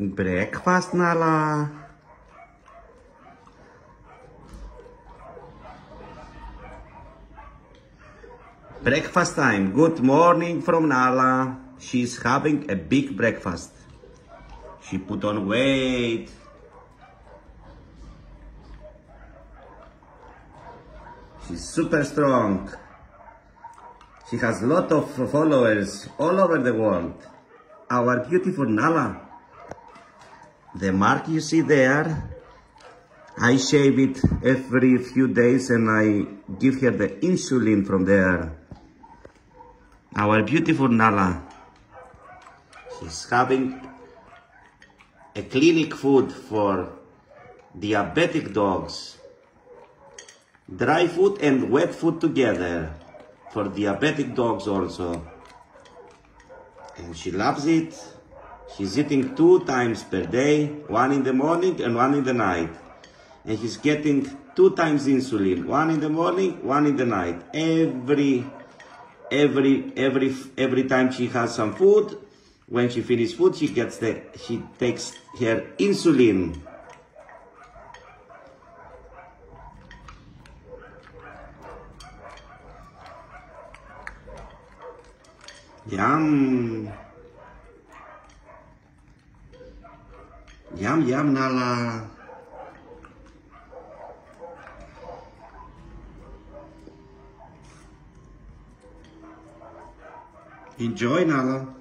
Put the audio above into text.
Breakfast, Nala. Breakfast time. Good morning from Nala. She's having a big breakfast. She put on weight. She's super strong. She has a lot of followers all over the world. Our beautiful Nala. The mark you see there, I shave it every few days and I give her the insulin from there. Our beautiful Nala. She's having a clinic food for diabetic dogs. Dry food and wet food together for diabetic dogs also. And she loves it. She's eating two times per day, one in the morning and one in the night. And she's getting two times insulin, one in the morning, one in the night. Every, every, every, every time she has some food, when she finishes food, she gets the, she takes her insulin. Yum. Yum, yum, Nala. Enjoy, Nala.